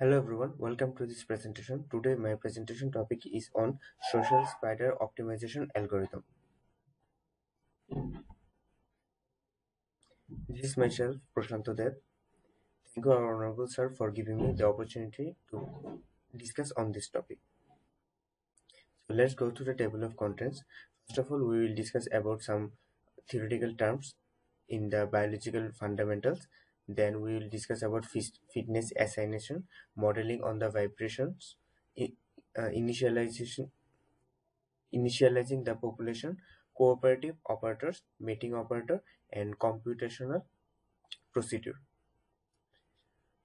Hello everyone, welcome to this presentation. Today my presentation topic is on social spider optimization algorithm. This is myself, Prosanto Deb. Thank you honorable sir for giving me the opportunity to discuss on this topic. So let's go to the table of contents. First of all, we will discuss about some theoretical terms in the biological fundamentals then we will discuss about fitness assignation modeling on the vibrations uh, initialization initializing the population cooperative operators mating operator and computational procedure.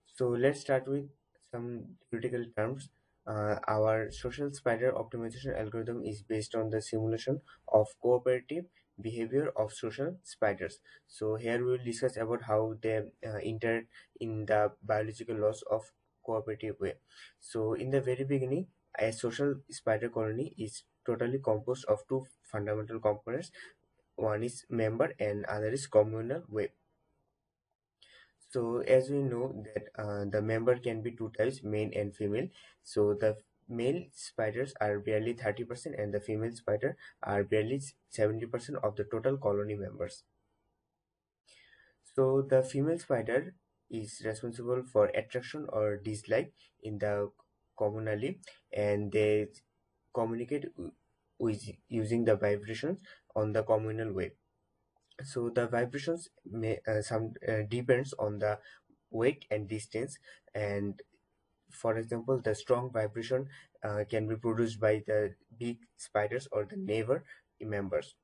So let's start with some theoretical terms. Uh, our social spider optimization algorithm is based on the simulation of cooperative behavior of social spiders. So here we will discuss about how they uh, interact in the biological laws of cooperative way. So in the very beginning a social spider colony is totally composed of two fundamental components. One is member and other is communal web so as we know that uh, the member can be two types male and female. So the male spiders are barely 30% and the female spider are barely 70% of the total colony members. So the female spider is responsible for attraction or dislike in the communally and they communicate with using the vibrations on the communal web. So the vibrations may uh, some uh, depends on the weight and distance and for example, the strong vibration uh, can be produced by the big spiders or the neighbor members.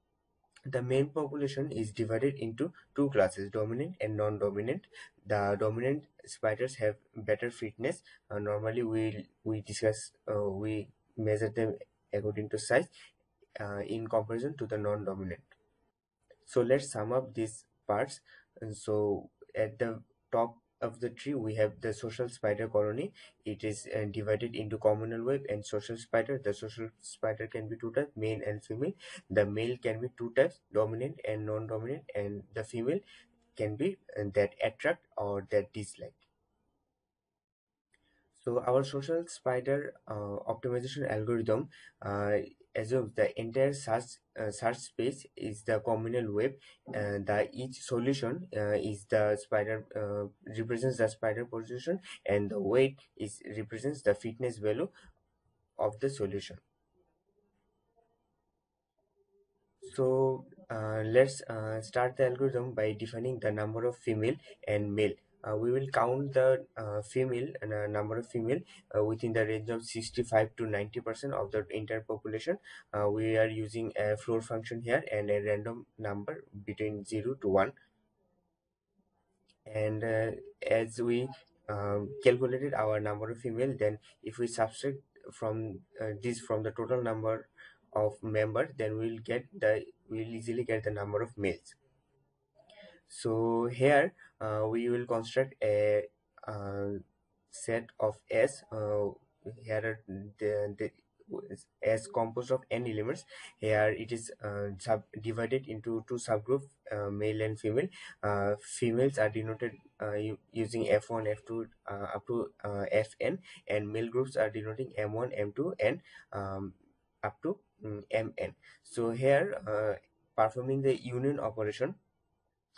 The main population is divided into two classes, dominant and non-dominant. The dominant spiders have better fitness. Uh, normally, we we discuss uh, we measure them according to size uh, in comparison to the non-dominant. So let's sum up these parts. And so at the top of the tree we have the social spider colony. It is uh, divided into communal web and social spider. The social spider can be two types male and female. The male can be two types dominant and non-dominant and the female can be uh, that attract or that dislike. So our social spider uh, optimization algorithm uh, assumes the entire search uh, search space is the communal web and the each solution uh, is the spider uh, represents the spider position and the weight is represents the fitness value of the solution. So uh, let's uh, start the algorithm by defining the number of female and male. uh, we will count the uh, female uh, number of female uh, within the range of 65 to 90 percent of the entire population. Uh, we are using a floor function here and a random number between 0 to 1 and uh, as we um, calculated our number of female then if we subtract from this from the total number of member then we will get the we will easily get the number of males so here uh, we will construct a uh, set of s uh, here the, the as composed of n elements. Here it is uh, sub divided into two subgroup uh, male and female. Uh, females are denoted uh, using f1 f2 uh, up to uh, fn and male groups are denoting m1 m2 and um, up to um, mn. So here performing the union operation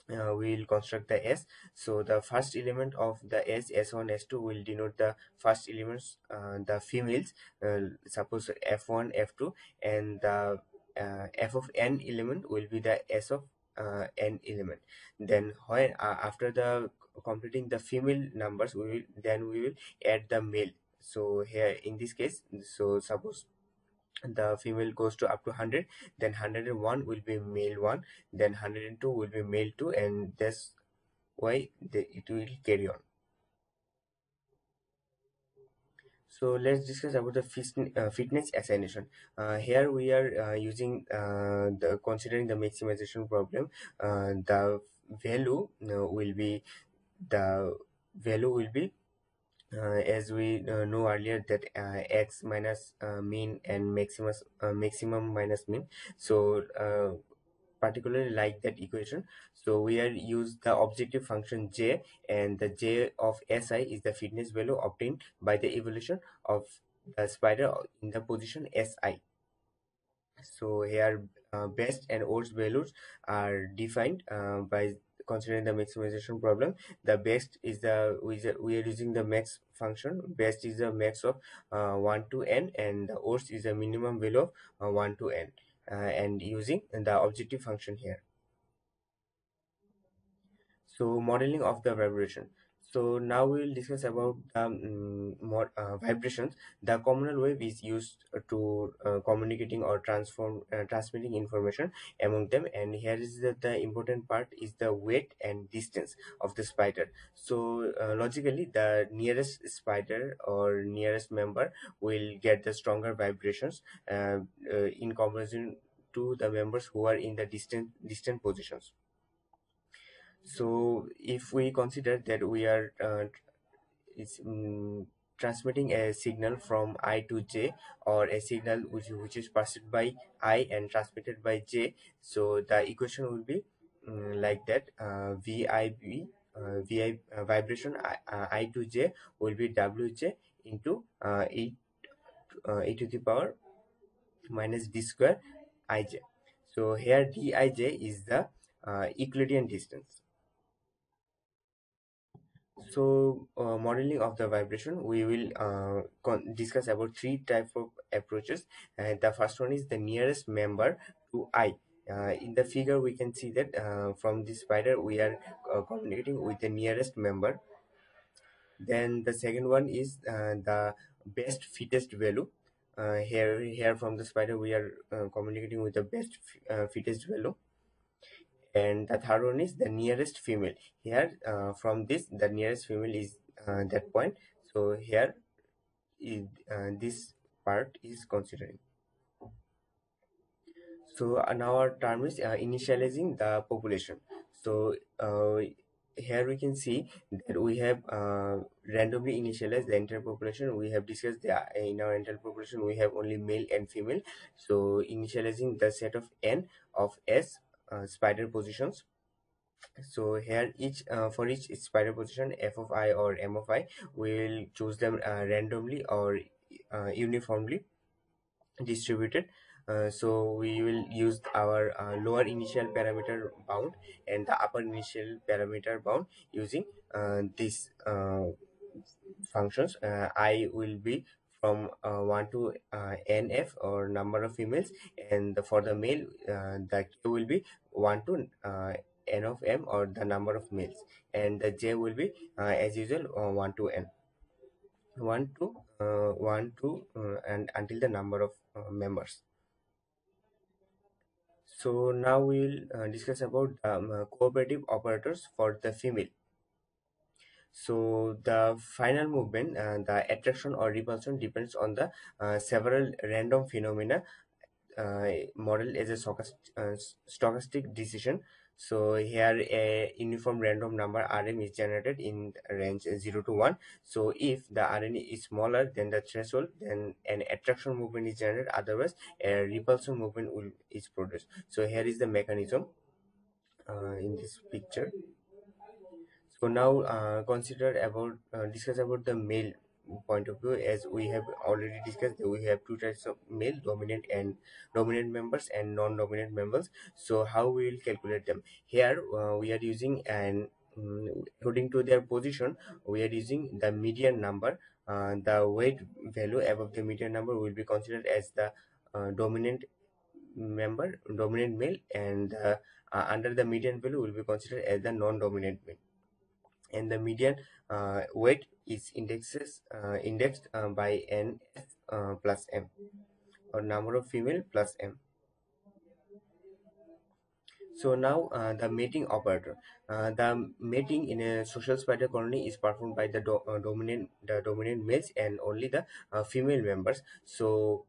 uh, we will construct the s. So the first element of the s s1 s2 will denote the first elements uh, the females uh, suppose f1 f2 and the uh, f of n element will be the s of uh, n element. Then when uh, after the completing the female numbers we will then we will add the male. So here in this case so suppose the female goes to up to 100 then 101 will be male 1 then 102 will be male 2 and that's why the, it will carry on. So let's discuss about the uh, fitness assignation uh, here we are uh, using uh, the considering the maximization problem uh, the value will be the value will be as we uh, know earlier that uh, x minus mean and maximus maximum minus mean. So particularly like that equation. So we are use the objective function j and the j of si is the fitness value obtained by the evolution of the spider in the position si so here uh, best and worst values are defined uh, by considering the maximization problem the best is the we are using the max function. Best is the max of uh, 1 to n and the worst is the minimum value of uh, 1 to n uh, and using the objective function here. So modeling of the vibration so now we will discuss about um, more uh, vibrations. The communal wave is used to uh, communicating or transform uh, transmitting information among them. And here is the, the important part is the weight and distance of the spider. So uh, logically the nearest spider or nearest member will get the stronger vibrations uh, uh, in comparison to the members who are in the distant distant positions so if we consider that we are uh, um, transmitting a signal from i to j or a signal which, which is passed by i and transmitted by j so the equation will be um, like that uh, vib uh, vi uh, vibration I, uh, I to j will be wj into uh, e, uh, e to the power minus d square ij so here dij is the uh, euclidean distance so uh, modeling of the vibration we will uh, discuss about three type of approaches. And the first one is the nearest member to i uh, in the figure we can see that uh, from this spider we are uh, communicating with the nearest member. Then the second one is uh, the best fittest value. Here here from the spider we are communicating with the best fittest value and the third one is the nearest female. Here uh, from this the nearest female is uh, that point. So here uh, this part is considering. So uh, now our term is uh, initializing the population. So uh, here we can see that we have randomly initialized the entire population. We have discussed that in our entire population we have only male and female. So initializing the set of n of s spider positions. So here each uh, for each spider position f of i or m of i we will choose them uh, randomly or uh, uniformly distributed. Uh, so we will use our uh, lower initial parameter bound and the upper initial parameter bound using these functions. I will be from uh, 1 to uh, nf or number of females and the, for the male uh, the q will be 1 to uh, n of m or the number of males and the j will be uh, as usual uh, 1 to n. 1 to 1 to and until the number of members. So now we will discuss about um, cooperative operators for the female so the final movement uh, the attraction or repulsion depends on the uh, several random phenomena uh, model as a stochastic, uh, decision. So here a uniform random number rm is generated in range 0 to 1 so if the rn is smaller than the threshold then an attraction movement is generated. Otherwise a repulsion movement will is produced. So here is the mechanism uh, in this picture so now uh, consider about uh, discuss about the male point of view. As we have already discussed we have two types of male dominant and dominant members and non-dominant members. So how we will calculate them? Here uh, we are using an um, according to their position we are using the median number. Uh, the weight value above the median number will be considered as the uh, dominant member dominant male and uh, under the median value will be considered as the non-dominant male and the median uh, weight is indexes uh, indexed uh, by n plus m or number of female plus m. So now uh, the mating operator uh, the mating in a social spider colony is performed by the do uh, dominant the dominant males and only the female members. So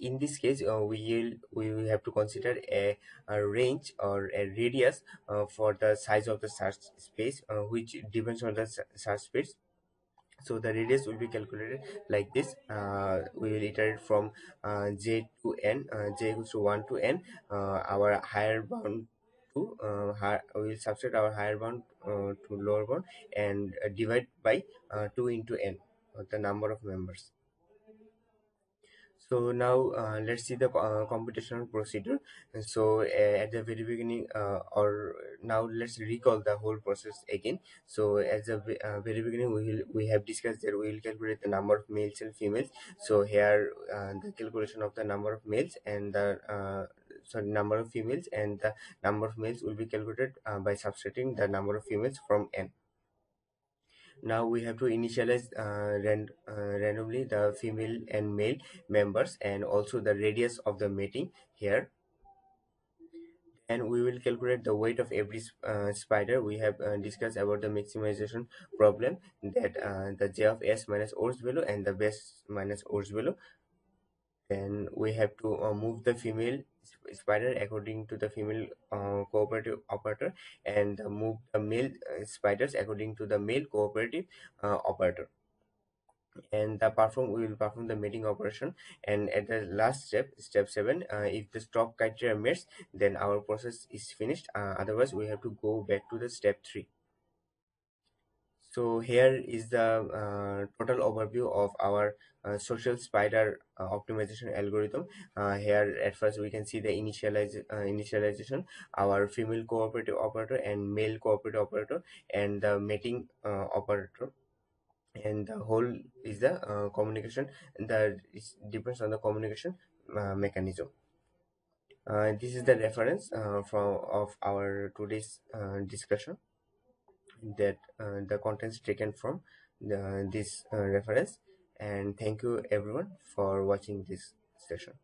in this case uh, we will we will have to consider a, a range or a radius uh, for the size of the search space uh, which depends on the search space. So the radius will be calculated like this. Uh, we will iterate from uh, j to n uh, j equals to 1 to n our higher bound to we will substitute our higher bound to lower bound and divide by uh, 2 into n the number of members so now uh, let's see the uh, computational procedure. So uh, at the very beginning uh, or now let's recall the whole process again. So at the uh, very beginning we will we have discussed that we will calculate the number of males and females. So here uh, the calculation of the number of males and the sorry number of females and the number of males will be calculated by subtracting the number of females from n now we have to initialize uh, rand uh, randomly the female and male members and also the radius of the mating here. And we will calculate the weight of every uh, spider. We have uh, discussed about the maximization problem that uh, the j of s minus Ohrs value and the best minus Ohrs value then we have to uh, move the female spider according to the female uh, cooperative operator and move the male uh, spiders according to the male cooperative uh, operator. And the perform we will perform the mating operation. And at the last step step 7 uh, if the stop criteria meets then our process is finished. Uh, otherwise we have to go back to the step 3 so here is the uh, total overview of our social spider uh, optimization algorithm. Uh, here at first we can see the initialize, uh, initialization. Our female cooperative operator and male cooperative operator and the mating uh, operator. And the whole is the uh, communication. Is depends on the communication uh, mechanism. Uh, this is the reference uh, from of our today's uh, discussion that uh, the contents taken from the, this uh, reference and thank you everyone for watching this session